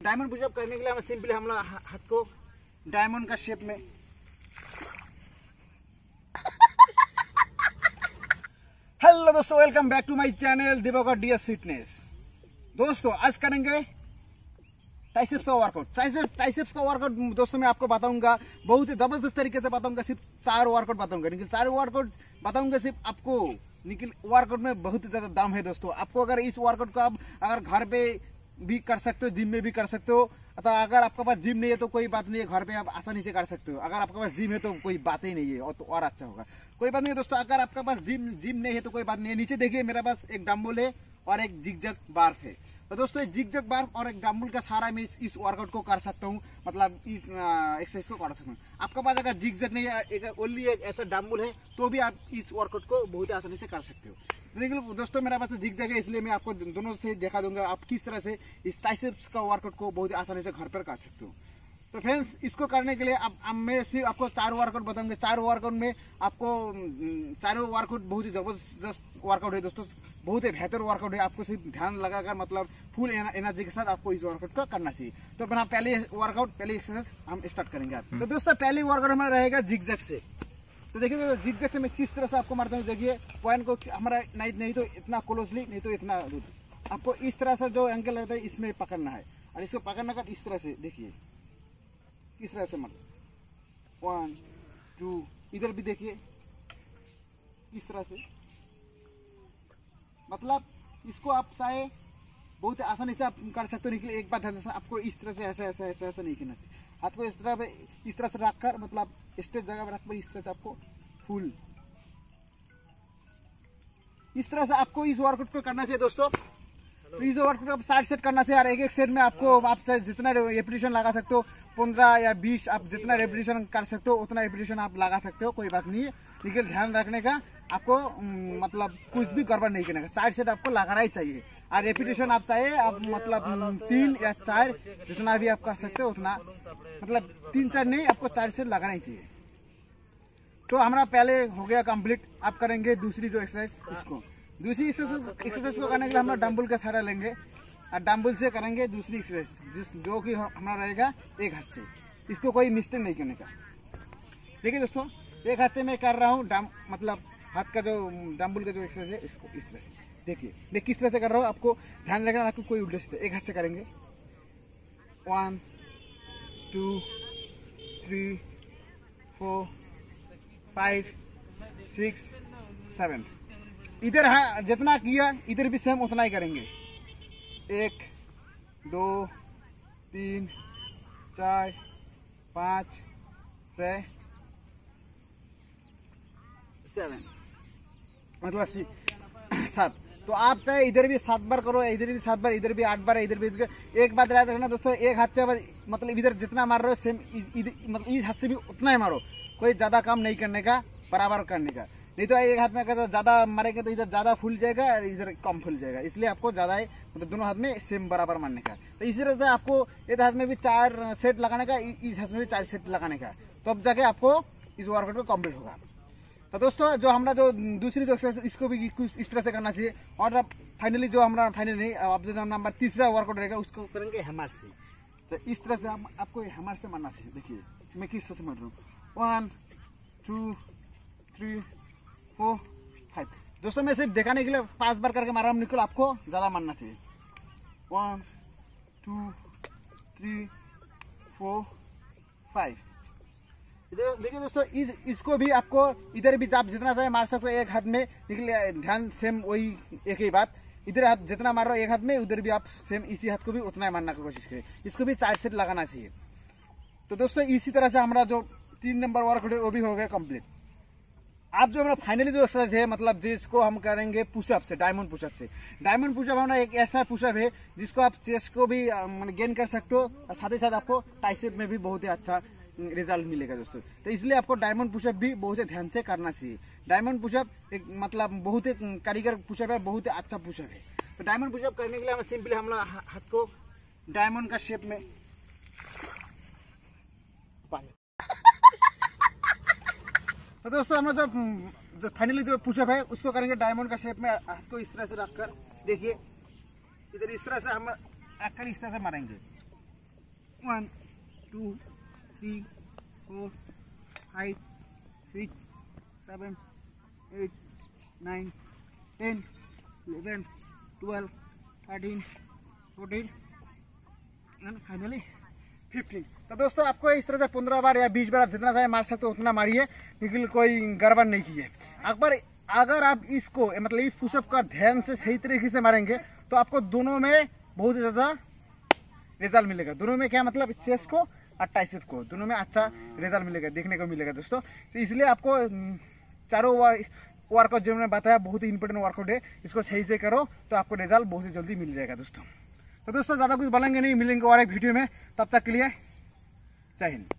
Diamond pushup करने के लिए हमें सिंपली हम लोग हाथ को डायमंड का शेप में हेलो दोस्तों welcome back to my channel Diwakar DS fitness दोस्तों, आज करेंगे टाइसेप्स का वर्कआउट टाइसेप्स टाइसेप्स का वर्कआउट दोस्तों, मैं आपको बताऊँगा, बहुत ही ज़बरदस्त तरीके से बताऊँगा, सिर्फ़ चार वर्कआउट बताऊँगा। लेकिन चार वर्कआउट बताऊँगा, सिर्फ़ आपको निकल वर्कआउट में बहुत ही ज़्यादा दाम है दोस्तों। आपको अगर इस वर्कआउट को आप, अगर घर पे भी कर सकते हो जिम में भी कर सकते हो। अतः अगर आपके पास जिम नहीं है तो कोई बात नहीं है, घर पे आप आसानी से कर सकते हो। अगर आपके पास जिम है तो कोई बात ही नहीं है, और तो और अच्छा होगा। कोई बात नहीं है दोस्तों, अगर आपके पास जिम जिम नहीं है तो कोई बात नहीं है। नीचे देखिए मेरे पास एक डम्बल है और एक जिगजग बार्फ है। तो दोस्तों जिगजग बार्फ और एक डम्बल का सहारा मैं इस, वर्कआउट को कर सकता हूँ। मतलब इस एक्सरसाइज को कर सकता हूँ। आपके पास अगर जिगजग नहीं एक ओनली एक ऐसा डम्बल है तो भी आप इस वर्कआउट को बहुत ही आसानी से कर सकते हो। लेकिन दोस्तों मेरा पास जिग जगह है इसलिए मैं आपको दोनों से दिखा दूँगा आप किस तरह से इस टाइसेप्स का वर्कआउट को बहुत आसानी से घर पर कर सकते हो। तो फ्रेंड्स इसको करने के लिए अब अब मैं सिर्फ़ आपको चार वर्कआउट बताऊँगा। चार वर्कआउट में आपको चारों वर्कआउट बहुत ही ज़बरदस्त वर्कआउट है दोस्तों। बहुत ही बेहतर वर्कआउट है। आपको सिर्फ़ ध्यान लगाकर मतलब फुल एनर्जी के साथ आपको इस वर्कआउट को करना चाहिए। तो अपना पहले वर्कआउट पहले एक्सरसाइज हम स्टार्ट करेंगे आप तो दोस्तों पहले वर्कआउट हमारा रहेगा जिग से। तो देखिए तो जिग से मैं किस तरह से आपको मारता हूँ देखिए पॉइंट को हमारा नहीं नहीं तो इतना क्लोजली नहीं तो इतना दूर। आपको इस तरह से जो एंगल रहता है इसमें पकड़ना है। और इसको पकड़ना का इस तरह से देखिए किस तरह से मत वन टू इधर भी देखिए किस तरह से? मतलब इसको आप चाहे बहुत आसानी से आप कर सकते हो लेकिन एक बात है जैसे आपको इस तरह से ऐसे ऐसे ऐसे ऐसे नहीं करना चाहिए। हाथ को इस तरह इस तरह से रखकर मतलब स्टेज जगह पर रखकर इस तरह से आपको फुल। इस तरह से आपको इस वर्कआउट को करना चाहिए दोस्तों। तो इस वर्कआउट को आप साठ सेट करना चाहिए और एक एक सेट में आपको आप चाहे जितना रेपिटेशन लगा सकते हो पंद्रह या बीस आप जितना रेपिटेशन कर सकते हो उतना रेपिटेशन आप लगा सकते हो कोई बात नहीं है। लेकिन ध्यान रखने का आपको मतलब कुछ भी गड़बड़ नहीं करने का। साठ सेट आपको लगाना ही चाहिए। और रेपिटेशन आप चाहे, आप मतलब तीन या चार जितना भी आप कर सकते हो उतना। मतलब तीन चार नहीं, आपको चार सेट लगाना ही चाहिए। तो हमारा पहले हो गया कंप्लीट आप करेंगे दूसरी जो एक्सरसाइज इसको। दूसरी एक्सरसाइज को करने के लिए हम लोग डम्बल का सहारा लेंगे। और डम्बल से करेंगे दूसरी एक्सरसाइज जिस जो कि हमारा रहेगा एक हाथ से। इसको कोई मिस्टेक नहीं करने का। देखिए दोस्तों, एक हाथ से मैं कर रहा हूँ मतलब हाथ का जो डम्बल का जो एक्सरसाइज है, इसको इस तरह से। देखिए, मैं किस तरह से कर रहा हूँ, आपको ध्यान रखना, आपको कोई उल्टे सीधे एक हाथ से करेंगे। One two three four five six seven इधर है, जितना किया, इधर भी सेम उतना ही करेंगे। एक, दो, तीन, चार, पाँच, छः सेवन मतलब सात। तो आप चाहे इधर भी सात बार करो, इधर भी सात बार, इधर भी आठ बार, इधर भी एक बात याद रखना दोस्तों, एक हाथ से मतलब इधर जितना मार रहे हो सेम मतलब इस हाथ से भी उतना ही मारो। कोई ज़्यादा काम नहीं करने का, बराबर करने का। नहीं तो एक हाथ में अगर ज़्यादा मारेंगे तो इधर ज़्यादा फूल जाएगा और इधर कम फूल जाएगा। इसलिए आपको ज़्यादा ही मतलब दोनों हाथ में सेम बराबर मारने का। तो इसी तरह से आपको एक हाथ में भी चार सेट लगाने का इस हाथ में भी चार सेट लगाने का। तो जाके आपको इस वर्कआउट को कंप्लीट होगा। तो दोस्तों, जो हमारा जो दूसरी जो एक्सरसाइज इसको भी कुछ इस तरह से करना चाहिए। और अब फाइनली जो हमारा फाइनल नहीं, अब जो नंबर तीसरा वर्कआउट रहेगा, उसको करेंगे हैमर से। तो इस तरह से हम, आपको हैमर से मारना चाहिए। देखिए, मैं किस तरह से मार रहा हूँ। One two three four five दोस्तों, मैं सिर्फ़ दिखाने के लिए पाँच बार करके मारा हूँ। निकल, आपको ज़्यादा मारना चाहिए। One two three four five देखिए दोस्तों, इस, इसको भी आपको इधर भी आप जितना चाहे मार सकते हो एक हाथ में, लेकिन ध्यान सेम वही एक ही बात। इधर आप जितना मार रहे हो एक हाथ में, उधर भी आप सेम इसी हाथ को भी उतना ही मारने की कोशिश करें इसको भी चार सेट लगाना चाहिए। तो दोस्तों, इसी तरह से हमारा जो तीन नंबर वर्क वो भी हो गया कंप्लीट आप जो हमारा फाइनली जो एक्सरसाइज है मतलब जिसको हम करेंगे पुशअप से डायमंड पुशअप से। डायमंड पुशअप हमारा एक ऐसा पुशअप है, जिसको आप चेस्ट को भी गेन कर सकते हो, और साथ ही साथ आपको टाइसेप में भी बहुत ही अच्छा रिज़ल्ट मिलेगा दोस्तों। तो इसलिए आपको डायमंड पुशअप भी बहुत ध्यान से करना चाहिए। डायमंड पुशअप एक मतलब बहुत ही कारीगर पुशअप है, बहुत ही अच्छा पुशअप है। तो डायमंड पुशअप करने के लिए हमें सिंपली हम लोग हाथ को डायमंड का शेप में तो दोस्तों, हम लोग जो जो फाइनली जो पुशअप है, उसको करेंगे डायमंड का शेप में। हाथ को इस तरह से रखकर, देखिए, इधर इस तरह से हम रखकर इस तरह से मारेंगे। One two three, four, five, six, seven, eight, nine, ten, eleven, twelve, thirteen, fourteen, and finally fifteen. तो दोस्तों, आपको इस तरह से पंद्रह बार या बीस बार आप जितना चाहे मार सकते हो, उतना मारिए लेकिन कोई गड़बड़ नहीं की है अकबर, अगर आप इसको मतलब इस पुशअप का ध्यान से सही तरीके से मारेंगे तो आपको दोनों में बहुत ज़्यादा रिज़ल्ट मिलेगा। दोनों में क्या मतलब? चेस्ट को टाइसेप को। दोनों में अच्छा रिज़ल्ट मिलेगा, देखने को मिलेगा दोस्तों। तो इसलिए आपको चारों वर्कआउट जो मैंने बताया, बहुत ही इंपॉर्टेंट वर्कआउट है, इसको सही से करो तो आपको रिज़ल्ट बहुत ही जल्दी मिल जाएगा दोस्तों। तो दोस्तों, ज़्यादा कुछ बोलेंगे नहीं, मिलेंगे और एक वीडियो में। तब तक के लिए हिंद।